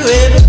you ever